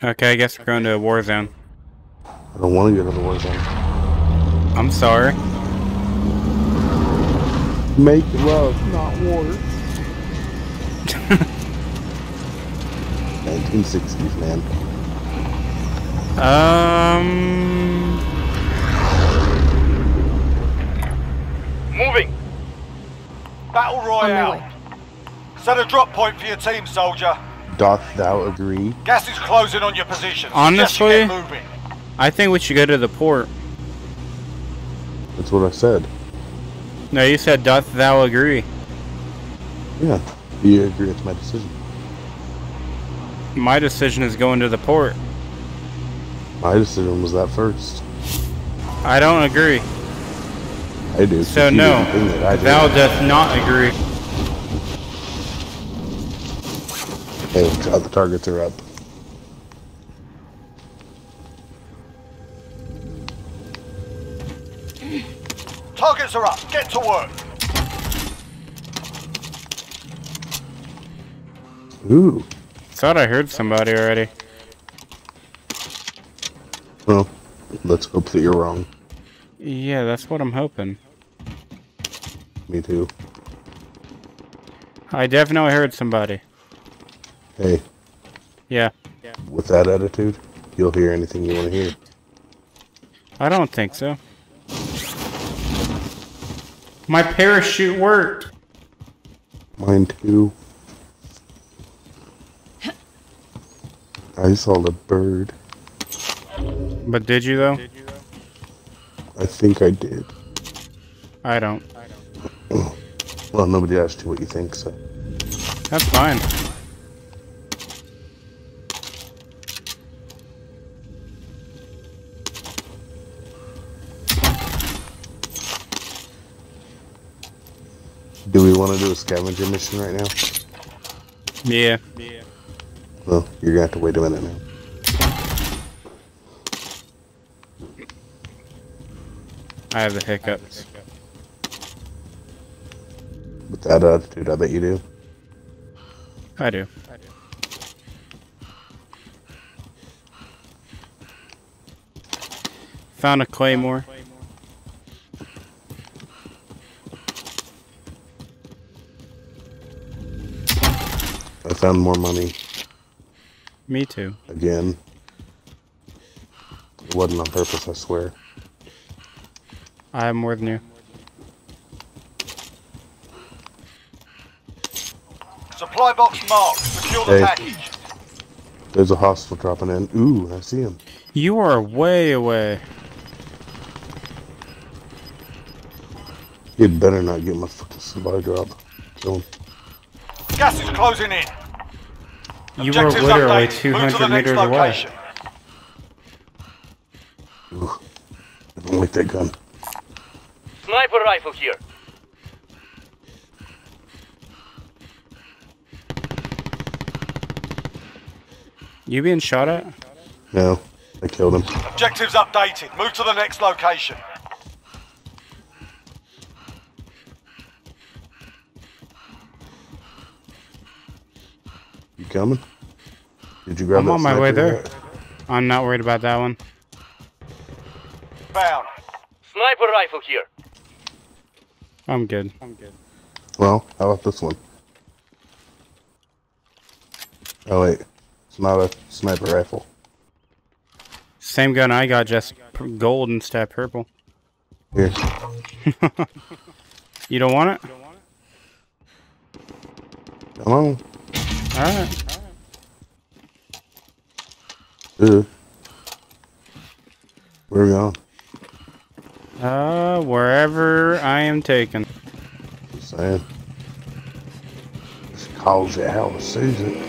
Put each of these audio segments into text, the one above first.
Okay, I guess we're going to a war zone. I don't want to go to the war zone. I'm sorry. Make love, not war. 1960s, man. Um. Moving. Battle Royale. Set a drop point for your team, soldier. Doth thou agree? Gas is closing on your position. Suggest you Honestly- get. I think we should go to the port. That's what I said. No, you said, doth thou agree? Yeah. Do you agree it's my decision? My decision is going to the port. My decision was that first. I don't agree. I do. So no, didn't think it, I did. thou doth not agree. Hey, the targets are up. Targets are up. Get to work. Ooh. Thought I heard somebody already. Well, let's hope that you're wrong. Yeah, that's what I'm hoping. Me too. I definitely heard somebody. Hey, Yeah. with that attitude, you'll hear anything you want to hear. I don't think so. My parachute worked. Mine too. I saw the bird. But did you though? I think I did. I don't. Well, nobody asked you what you think, so. That's fine. Do we want to do a scavenger mission right now? Yeah. Yeah. Well, you're gonna have to wait a minute now. I have the hiccups. With that attitude, I bet you do. I do. Found a claymore. Found more money Me too. again. It wasn't on purpose, I swear. I have more than you. Supply box marked. Secure the Hey. package. There's a hostile dropping in. Ooh, I see him. You are way away. You better not get my fucking supply drop. Kill him. Gas is closing in. You were Objectives literally updated. Move to 200 the next meters away. location. Ooh. I don't like that gun. Sniper rifle here. You being shot at? No, I killed him. Objectives updated. Move to the next location. Coming? Did you grab I'm that on my way sniper there. yet? I'm not worried about that one. Bound. Sniper rifle here. I'm good. I'm good. Well, how about this one? Oh wait, it's not a sniper rifle. Same gun I got, just gold instead of purple. Here, You don't want it? come on. Alright. Ugh. Where are we going? Uh, wherever I am taken. Just saying. Just calls it how it sees it.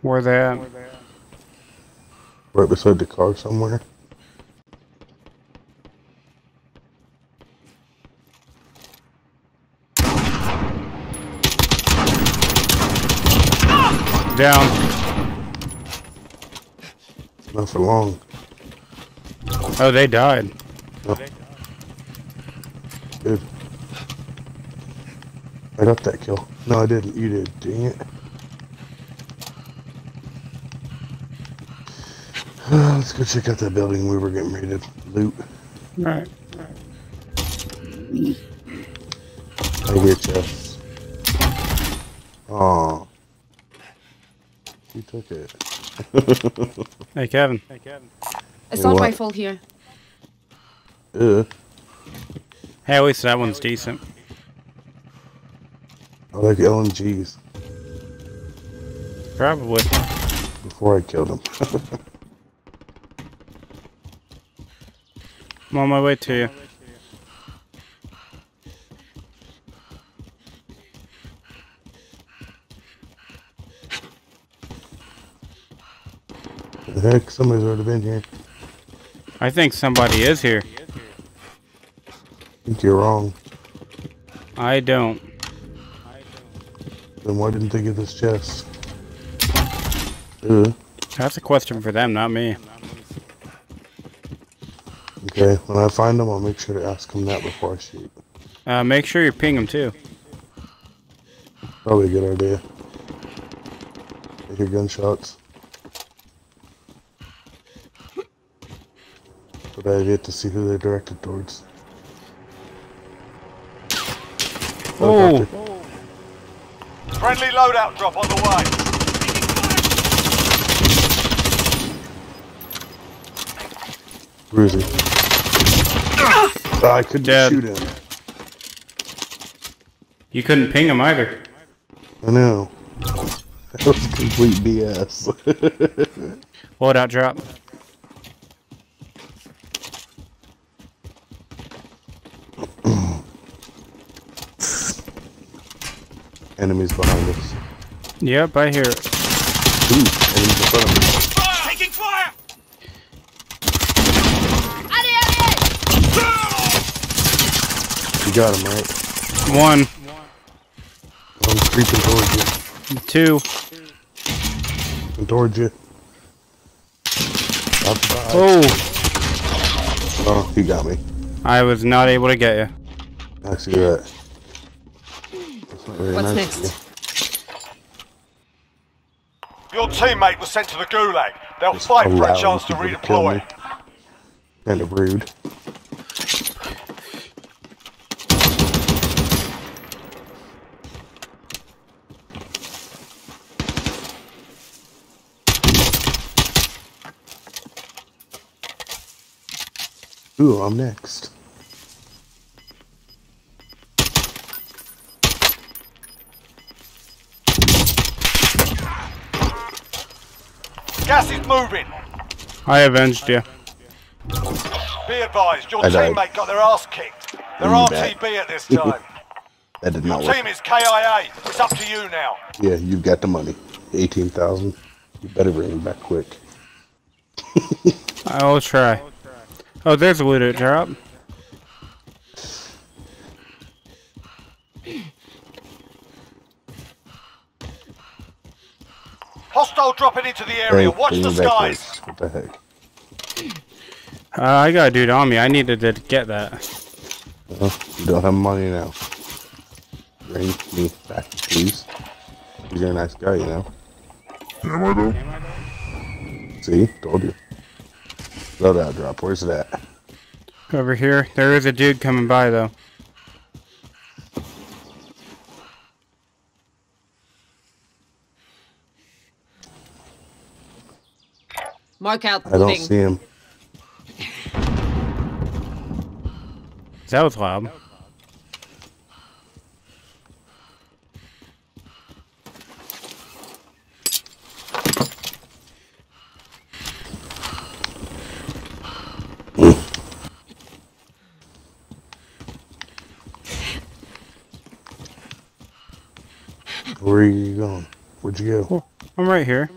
Where they at? Right beside the car somewhere. Down. Not for long. Oh, they died. Oh. Good. I got that kill. No, I didn't. You did. Dang it. Let's go check out that building we were getting ready to loot. Right. I get chest. Aw. You took it. Hey, Kevin. Assault what? fault here. Ugh. Hey, at least that one's decent. I like LMGs Probably. before I killed him. I'm on my way to you. the heck? Somebody's already been here. I think somebody is here. I think you're wrong. I don't. Then why didn't they get this chest? Ugh. That's a question for them, not me. Okay, when I find them, I'll make sure to ask them that before I shoot. Uh, make sure you ping them too. Probably a good idea. I hear gunshots. But I have yet to see who they're directed towards. Oh, doctor. Friendly loadout drop on the way. Where is he? Ah, I couldn't Dead. shoot him. you couldn't ping him either. I know. That was complete BS. Loadout drop. enemies behind us. Yep, I hear it. Ooh, enemies in front of me. Taking fire! Got him, right? One, I'm creeping towards you. two. Creeping towards you. Oh, Oh, he got me. I was not able to get you. I see that. That's not What's nice next? you. Your teammate was sent to the Gulag. They'll fight for a chance to people to kill redeploy. me. Kind of rude. Ooh, I'm next. Gas is moving. I avenged you. Be advised, your I died. teammate got their ass kicked. They're Mm, RTB at this time. That did Your not work. team is KIA. It's up to you now. Yeah, you've got the money. 18,000. You better bring it back quick. I'll try. Oh, there's a loadout drop. Hostile dropping into the area. Hey, Watch the skies. quick. What the heck? Uh, I got a dude on me. I needed to get that. Well, you don't have money now. Bring me back, please. You're a nice guy, you know. Am I though? See? Told you. Loadout drop. Where's that? Over here. There is a dude coming by, though. Mark out. I don't Moving. see him. That was loud. Where are you going? Where'd you go? I'm right here.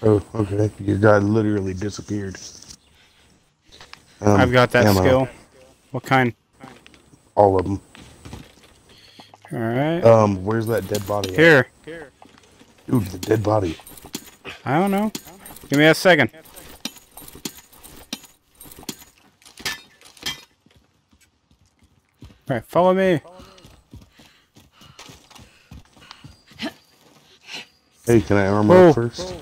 Oh, okay. Your guy literally disappeared. Um, I've got that ammo. skill. What kind? All of them. Alright. Um, where's that dead body? at? Here. Dude, the dead body. I don't know. Give me a second. Alright, follow me. Hey, can I arm Whoa. up first?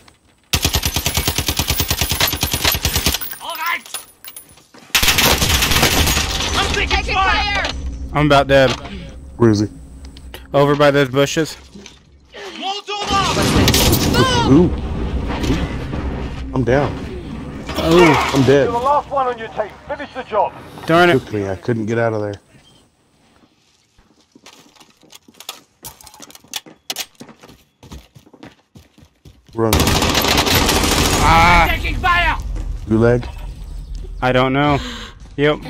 Taking fire! I'm about dead. Where is he? Over by those bushes. Ooh. I'm down. Oh, I'm dead. You're the last one on your team. Finish the job. darn it. Took me. I couldn't get out of there. Run. Ah. Taking fire! Gulag. I don't know. Yep.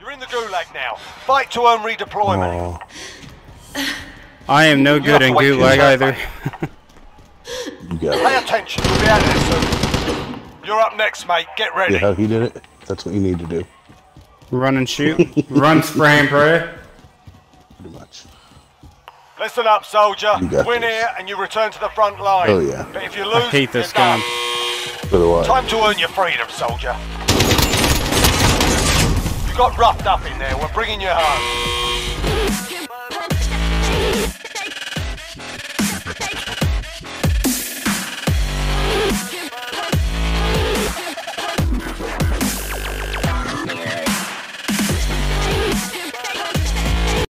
You're in the gulag now. Fight to earn redeployment. Aw, I am no good in to gulag either. you got Pay it. attention. We'll be out there soon. You're up next, mate. Get ready. See how he did it? That's what you need to do. Run and shoot. Run, spray and pray. Pretty much. Listen up, soldier. You got Win this. here and you return to the front line. Oh, yeah. But if you lose, I hate this you're done. gun. So do I. Time to earn your freedom, soldier. You got roughed up in there. We're bringing you home.